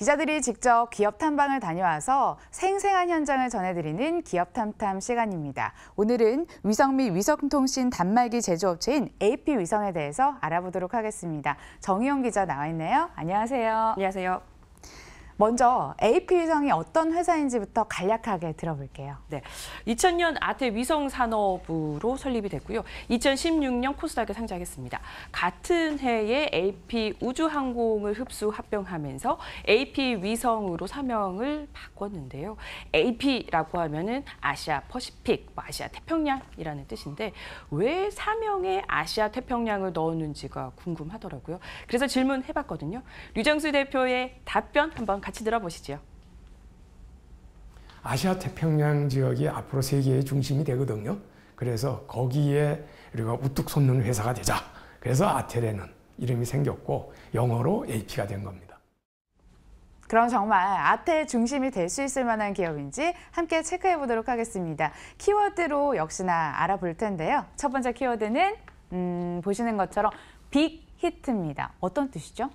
기자들이 직접 기업 탐방을 다녀와서 생생한 현장을 전해드리는 기업 탐탐 시간입니다. 오늘은 위성 및 위성통신 단말기 제조업체인 AP 위성에 대해서 알아보도록 하겠습니다. 정희영 기자 나와 있네요. 안녕하세요. 안녕하세요. 먼저 AP 위성이 어떤 회사인지부터 간략하게 들어볼게요. 네, 2000년 아태 위성 산업으로 설립이 됐고요. 2016년 코스닥에 상장했습니다. 같은 해에 AP 우주항공을 흡수 합병하면서 AP 위성으로 사명을 바꿨는데요. AP라고 하면은 아시아 퍼시픽, 뭐 아시아 태평양이라는 뜻인데 왜 사명에 아시아 태평양을 넣었는지가 궁금하더라고요. 그래서 질문해봤거든요. 류정수 대표의 답변 한번 같이 들어보시죠. 아시아 태평양 지역이 앞으로 세계의 중심이 되거든요. 그래서 거기에 우리가 우뚝 솟는 회사가 되자. 그래서 아테레는 이름이 생겼고 영어로 AP가 된 겁니다. 그럼 정말 아태 중심이 될 수 있을 만한 기업인지 함께 체크해 보도록 하겠습니다. 키워드로 역시나 알아볼 텐데요. 첫 번째 키워드는 음, 보시는 것처럼 빅 히트입니다. 어떤 뜻이죠?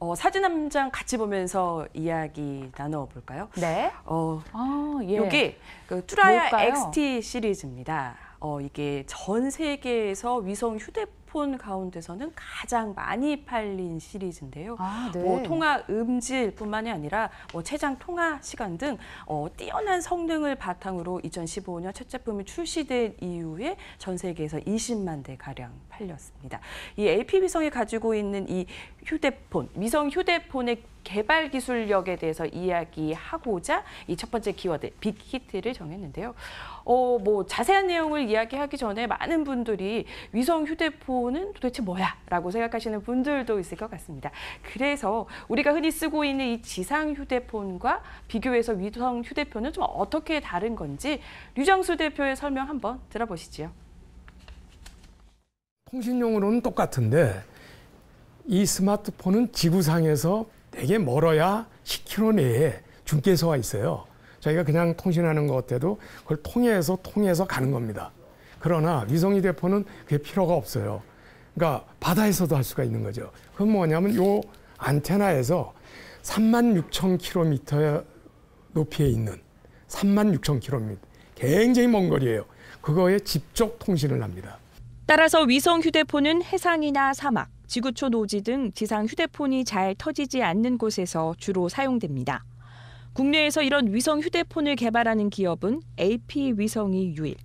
어, 사진 한 장 같이 보면서 이야기 나눠볼까요? 네. 어, 아, 예. 이게 그 투라야 뭘까요? XT 시리즈입니다. 어, 이게 전 세계에서 위성 휴대 폰 가운데서는 가장 많이 팔린 시리즈인데요. 아, 네. 뭐 통화 음질뿐만이 아니라 뭐 최장 통화 시간 등 어, 뛰어난 성능을 바탕으로 2015년 첫 제품이 출시된 이후에 전 세계에서 20만 대 가량 팔렸습니다. 이 AP 위성이 가지고 있는 이 휴대폰, 위성 휴대폰의 개발 기술력에 대해서 이야기하고자 이 첫 번째 키워드 빅히트를 정했는데요. 어, 뭐 자세한 내용을 이야기하기 전에 많은 분들이 위성 휴대폰 은 도대체 뭐야 라고 생각하시는 분들도 있을 것 같습니다. 그래서 우리가 흔히 쓰고 있는 이 지상 휴대폰과 비교해서 위성 휴대폰은 좀 어떻게 다른 건지 류정수 대표의 설명 한번 들어보시죠. 통신용으로는 똑같은데 이 스마트폰은 지구상에서 되게 멀어야 10km 내에 중계소가 있어요. 저희가 그냥 통신하는 것 같아도 그걸 통해서 통해서 가는 겁니다. 그러나 위성 휴대폰은 그게 필요가 없어요. 그러니까 바다에서도 할 수가 있는 거죠. 그건 뭐냐면 요 안테나에서 3만 6천 킬로미터 높이에 있는 3만 6천 킬로미터 굉장히 먼 거리예요. 그거에 직접 통신을 합니다. 따라서 위성 휴대폰은 해상이나 사막, 지구촌 오지 등 지상 휴대폰이 잘 터지지 않는 곳에서 주로 사용됩니다. 국내에서 이런 위성 휴대폰을 개발하는 기업은 AP 위성이 유일.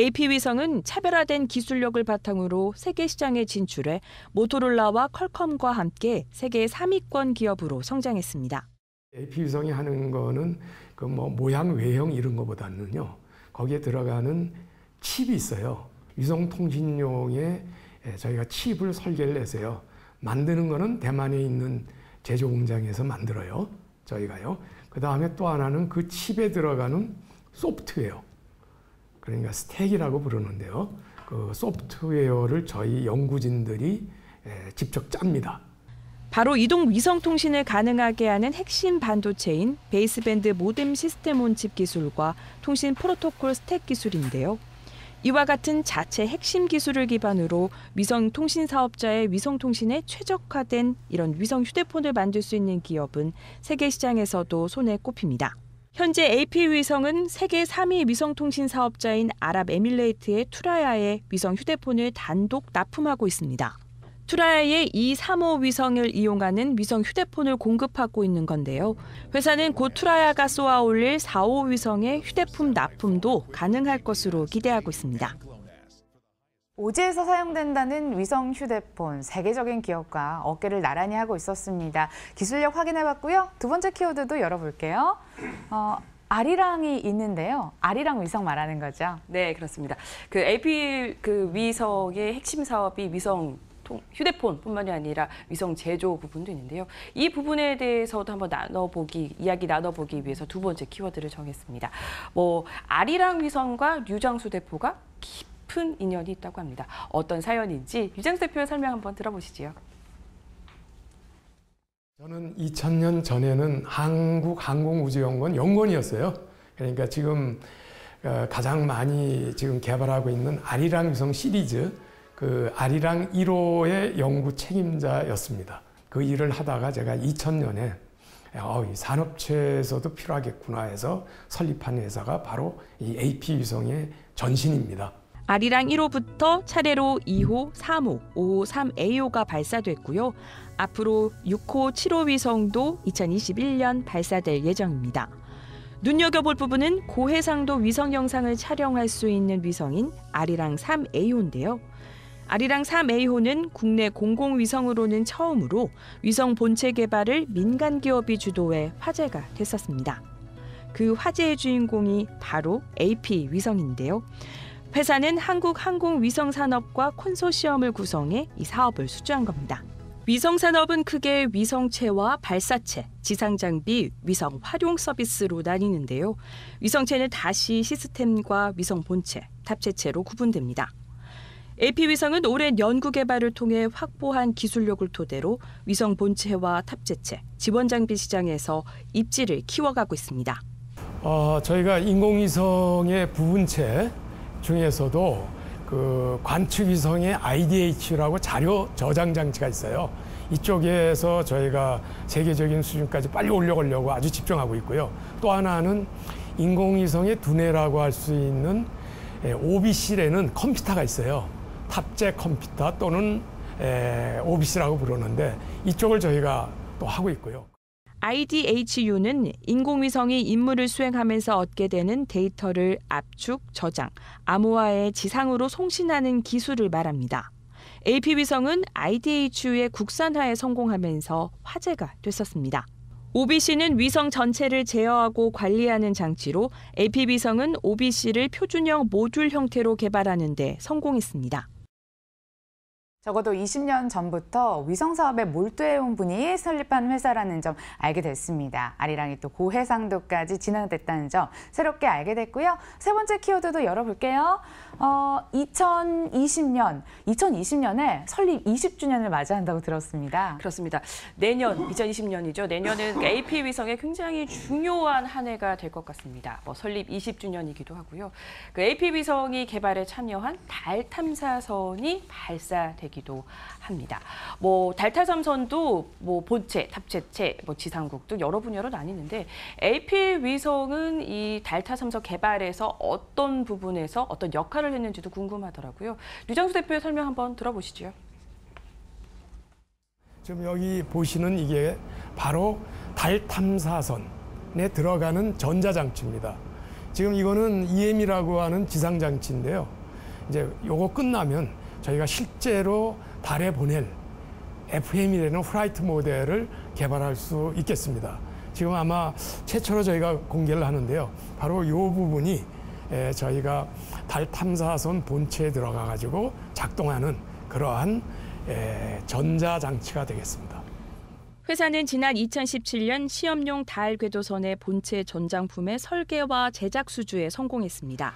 AP 위성은 차별화된 기술력을 바탕으로 세계 시장에 진출해 모토롤라와 퀄컴과 함께 세계 3위권 기업으로 성장했습니다. AP 위성이 하는 거는 그 뭐 모양 외형 이런 거보다는요. 거기에 들어가는 칩이 있어요. 위성 통신용에 예, 저희가 칩을 설계를 해서요. 만드는 거는 대만에 있는 제조 공장에서 만들어요. 저희가요. 그 다음에 또 하나는 그 칩에 들어가는 소프트웨어. 그러니까 stack이라고 부르는데요. 그 소프트웨어를 저희 연구진들이 예, 직접 짭니다. 바로 이동 위성 통신을 가능하게 하는 핵심 반도체인 baseband 모뎀 system on chip 기술과 통신 프로토콜 stack 기술인데요. 이와 같은 자체 핵심 기술을 기반으로 위성 통신 사업자의 위성 통신에 최적화된 이런 위성 휴대폰을 만들 수 있는 기업은 세계 시장에서도 손에 꼽힙니다. 현재 AP 위성은 세계 3위 위성 통신 사업자인 아랍에밀레이트의 투라야에 위성 휴대폰을 단독 납품하고 있습니다. 투라야의 이 3호 위성을 이용하는 위성 휴대폰을 공급하고 있는 건데요. 회사는 곧 투라야가 쏘아 올릴 4호 위성의 휴대폰 납품도 가능할 것으로 기대하고 있습니다. 오지에서 사용된다는 위성 휴대폰, 세계적인 기업과 어깨를 나란히 하고 있었습니다. 기술력 확인해봤고요. 두 번째 키워드도 열어볼게요. 어, 아리랑이 있는데요. 아리랑 위성 말하는 거죠. 네, 그렇습니다. 그 AP 그 위성의 핵심 사업이 위성 통- 휴대폰뿐만이 아니라 위성 제조 부분도 있는데요. 이 부분에 대해서도 한번 나눠보기 이야기 나눠보기 위해서 두 번째 키워드를 정했습니다. 뭐 아리랑 위성과 류장수 대표가 깊 은 인연이 있다고 합니다. 어떤 사연인지 류장수 대표의 설명 한번 들어보시지요. 저는 2000년 전에는 한국 항공우주연구원 연구원이었어요. 그러니까 지금 어, 가장 많이 지금 개발하고 있는 아리랑 위성 시리즈 그 아리랑 1호의 연구 책임자였습니다. 그 일을 하다가 제가 2000년에 어, 이 산업체에서도 필요하겠구나 해서 설립한 회사가 바로 이 AP 위성의 전신입니다. 아리랑 1호부터 차례로 2호, 3호, 5호, 3A호가 발사됐고요. 앞으로 6호, 7호 위성도 2021년 발사될 예정입니다. 눈여겨볼 부분은 고해상도 위성 영상을 촬영할 수 있는 위성인 아리랑 3A호인데요. 아리랑 3A호는 국내 공공위성으로는 처음으로 위성 본체 개발을 민간 기업이 주도해 화제가 됐었습니다. 그 화제의 주인공이 바로 AP 위성인데요. 회사는 한국항공위성산업과 콘소시엄을 구성해 이 사업을 수주한 겁니다. 위성산업은 크게 위성체와 발사체, 지상장비, 위성 활용 서비스로 나뉘는데요. 위성체는 다시 시스템과 위성 본체, 탑재체로 구분됩니다. AP 위성은 오랜 연구 개발을 통해 확보한 기술력을 토대로 위성 본체와 탑재체, 지원 장비 시장에서 입지를 키워가고 있습니다. 어, 저희가 인공위성의 부분체 중에서도 그 관측 위성의 IDH라고 자료 저장 장치가 있어요. 이쪽에서 저희가 세계적인 수준까지 빨리 올려가려고 아주 집중하고 있고요. 또 하나는 인공위성의 두뇌라고 할 수 있는 OBC라는 컴퓨터가 있어요. 탑재 컴퓨터 또는 OBC라고 부르는데 이쪽을 저희가 또 하고 있고요. IDHU는 인공위성이 임무를 수행하면서 얻게 되는 데이터를 압축, 저장, 암호화해 지상으로 송신하는 기술을 말합니다. AP위성은 IDHU의 국산화에 성공하면서 화제가 됐었습니다. OBC는 위성 전체를 제어하고 관리하는 장치로 AP위성은 OBC를 표준형 모듈 형태로 개발하는 데 성공했습니다. 적어도 20년 전부터 위성 사업에 몰두해온 분이 설립한 회사라는 점 알게 됐습니다. 아리랑이 또 고해상도까지 진행됐다는 점 새롭게 알게 됐고요. 세 번째 키워드도 열어볼게요. 어, 2020년, 2020년에 설립 20주년을 맞이한다고 들었습니다. 그렇습니다. 내년 2020년이죠. 내년은 AP 위성의 굉장히 중요한 한 해가 될 것 같습니다. 뭐 설립 20주년이기도 하고요. 그 AP 위성이 개발에 참여한 달 탐사선이 발사되기 도 합니다. 뭐달 탐사선도 뭐 본체, 탑재체, 뭐 지상국 등 여러 분야로 나뉘는데 AP 위성은 이달 탐사선 개발에서 어떤 부분에서 어떤 역할을 했는지도 궁금하더라고요. 류장수 대표의 설명 한번 들어보시죠. 지금 여기 보시는 이게 바로 달 탐사선에 들어가는 전자장치입니다. 지금 이거는 EM이라고 하는 지상장치인데요. 이제 요거 끝나면 저희가 실제로 달에 보낼 FM이라는 flight model을 개발할 수 있겠습니다. 지금 아마 최초로 저희가 공개를 하는데요. 바로 이 부분이 에, 저희가 달 탐사선 본체에 들어가 가지고 작동하는 그러한 에, 전자 장치가 되겠습니다. 회사는 지난 2017년 시험용 달 궤도선의 본체 전장품의 설계와 제작 수주에 성공했습니다.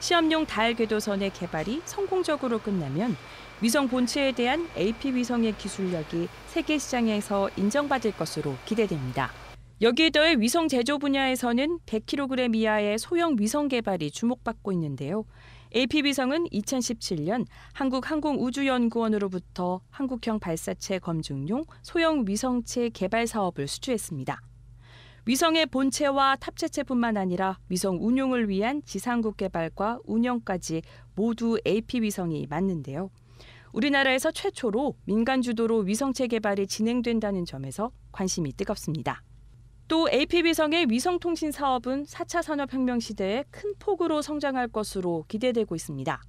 시험용 달 궤도선의 개발이 성공적으로 끝나면 위성 본체에 대한 AP 위성의 기술력이 세계 시장에서 인정받을 것으로 기대됩니다. 여기에 더해 위성 제조 분야에서는 100kg 이하의 소형 위성 개발이 주목받고 있는데요. AP 위성은 2017년 한국항공우주연구원으로부터 한국형 발사체 검증용 소형 위성체 개발 사업을 수주했습니다. 위성의 본체와 탑재체뿐만 아니라 위성 운용을 위한 지상국 개발과 운영까지 모두 AP 위성이 맞는데요. 우리나라에서 최초로 민간 주도로 위성체 개발이 진행된다는 점에서 관심이 뜨겁습니다. 또 AP 위성의 위성 통신 사업은 4차 산업혁명 시대에 큰 폭으로 성장할 것으로 기대되고 있습니다.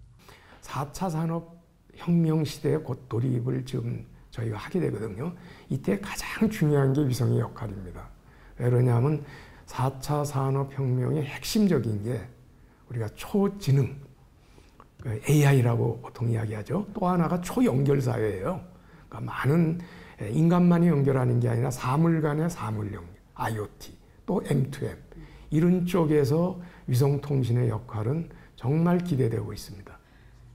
4차 산업혁명 시대에 곧 돌입을 지금 저희가 하게 되거든요. 이때 가장 중요한 게 위성의 역할입니다. 왜 그러냐면 4차 산업혁명의 핵심적인 게 우리가 초지능, AI라고 보통 이야기하죠. 또 하나가 초연결사회예요. 그러니까 많은 인간만이 연결하는 게 아니라 사물 간의 사물 연결, IoT, 또 M2M 이런 쪽에서 위성통신의 역할은 정말 기대되고 있습니다.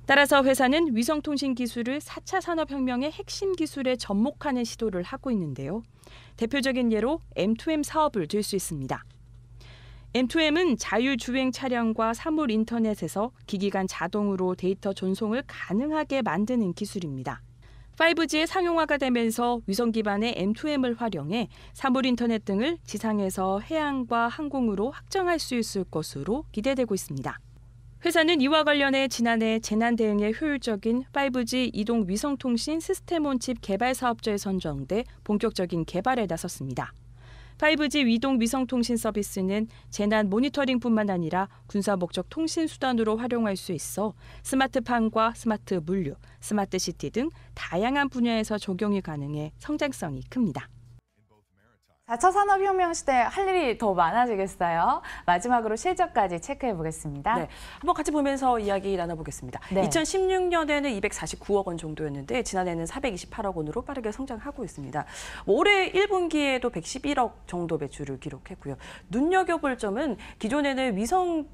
따라서 회사는 위성통신 기술을 4차 산업혁명의 핵심 기술에 접목하는 시도를 하고 있는데요. 대표적인 예로 M2M 사업을 들 수 있습니다. M2M은 자율주행 차량과 사물 인터넷에서 기기 간 자동으로 데이터 전송을 가능하게 만드는 기술입니다. 5G의 상용화가 되면서 위성 기반의 M2M을 활용해 사물 인터넷 등을 지상에서 해양과 항공으로 확장할 수 있을 것으로 기대되고 있습니다. 회사는 이와 관련해 지난해 재난 대응에 효율적인 5G 이동 위성 통신 시스템 온칩 개발 사업자에 선정돼 본격적인 개발에 나섰습니다. 5G 이동 위성 통신 서비스는 재난 모니터링뿐만 아니라 군사 목적 통신 수단으로 활용할 수 있어 스마트팜과 스마트 물류, 스마트 시티 등 다양한 분야에서 적용이 가능해 성장성이 큽니다. 4차 산업혁명 시대 할 일이 더 많아지겠어요. 마지막으로 실적까지 체크해 보겠습니다. 네, 한번 같이 보면서 이야기 나눠보겠습니다. 네. 2016년에는 249억 원 정도였는데 지난해는 428억 원으로 빠르게 성장하고 있습니다. 뭐 올해 1분기에도 111억 정도 매출을 기록했고요. 눈여겨볼 점은 기존에는 위성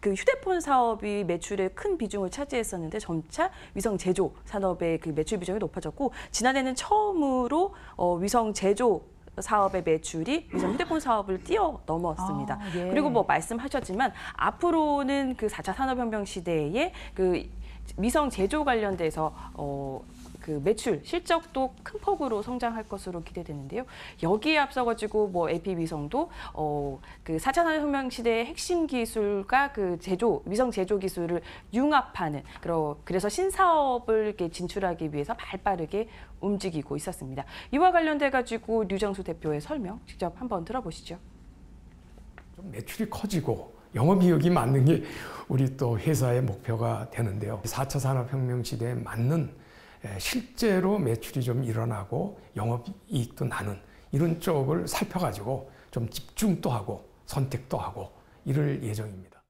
그 휴대폰 사업이 매출의 큰 비중을 차지했었는데 점차 위성 제조 산업의 그 매출 비중이 높아졌고 지난해는 처음으로 어, 위성 제조 사업의 매출이 위성 휴대폰 사업을 뛰어넘었습니다. 아, 예. 그리고 뭐 말씀하셨지만 앞으로는 그 4차 산업혁명 시대에 그 위성 제조 관련돼서 어, 그 매출 실적도 큰 폭으로 성장할 것으로 기대되는데요. 여기에 앞서가지고 뭐 AP 위성도 어, 그 4차 산업혁명 시대의 핵심 기술과 그 제조 위성 제조 기술을 융합하는 그러, 그래서 신사업을 이렇게 진출하기 위해서 발빠르게 움직이고 있었습니다. 이와 관련돼 가지고 류정수 대표의 설명 직접 한번 들어보시죠. 좀 매출이 커지고 영업이익이 맞는 게 우리 또 회사의 목표가 되는데요. 4차 산업혁명 시대에 맞는 에, 실제로 매출이 좀 일어나고 영업이익도 나는 이런 쪽을 살펴가지고 좀 집중도 하고 선택도 하고 이럴 예정입니다.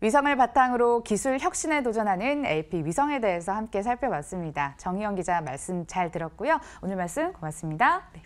위성을 바탕으로 기술 혁신에 도전하는 AP 위성에 대해서 함께 살펴봤습니다. 정희영 기자 말씀 잘 들었고요. 오늘 말씀 고맙습니다. 네,